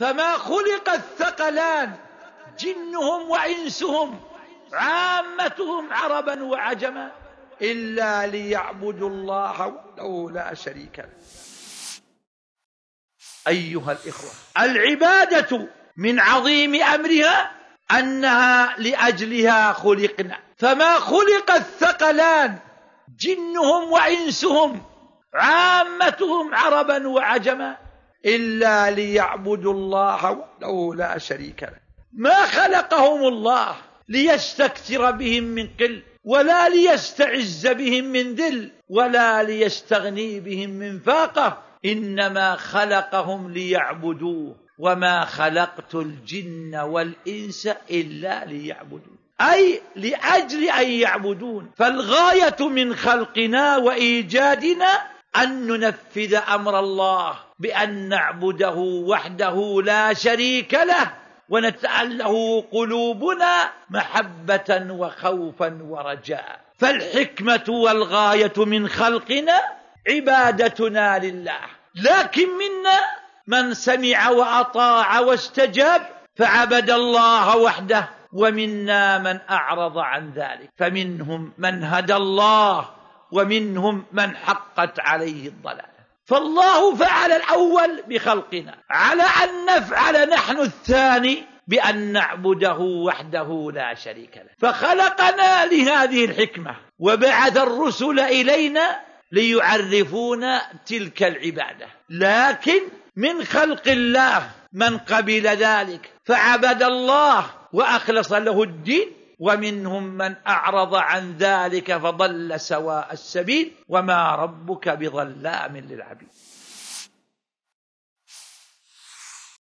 فما خلق الثقلان جنهم وإنسهم عامتهم عربا وعجما إلا ليعبدوا الله وحده لا شريك له. أيها الإخوة العبادة من عظيم أمرها أنها لأجلها خلقنا. فما خلق الثقلان جنهم وإنسهم عامتهم عربا وعجما إلا ليعبدوا الله وحده لا شريك له. ما خلقهم الله ليستكثر بهم من قل ولا ليستعز بهم من ذل ولا ليستغني بهم من فاقة. إنما خلقهم ليعبدوه وما خلقت الجن والإنس إلا ليعبدون. أي لأجل أن يعبدون. فالغاية من خلقنا وإيجادنا أن ننفذ أمر الله بأن نعبده وحده لا شريك له ونتأله قلوبنا محبة وخوفا ورجاء. فالحكمة والغاية من خلقنا عبادتنا لله. لكن منا من سمع وأطاع واستجاب فعبد الله وحده ومنا من أعرض عن ذلك. فمنهم من هدى الله ومنهم من حقت عليه الضلالة فالله فعل الأول بخلقنا على أن نفعل نحن الثاني بأن نعبده وحده لا شريك له. فخلقنا لهذه الحكمة وبعث الرسل إلينا ليعرفونا تلك العبادة. لكن من خلق الله من قبل ذلك فعبد الله وأخلص له الدين ومنهم من أعرض عن ذلك فضل سواء السبيل وما ربك بظلام للعبيد.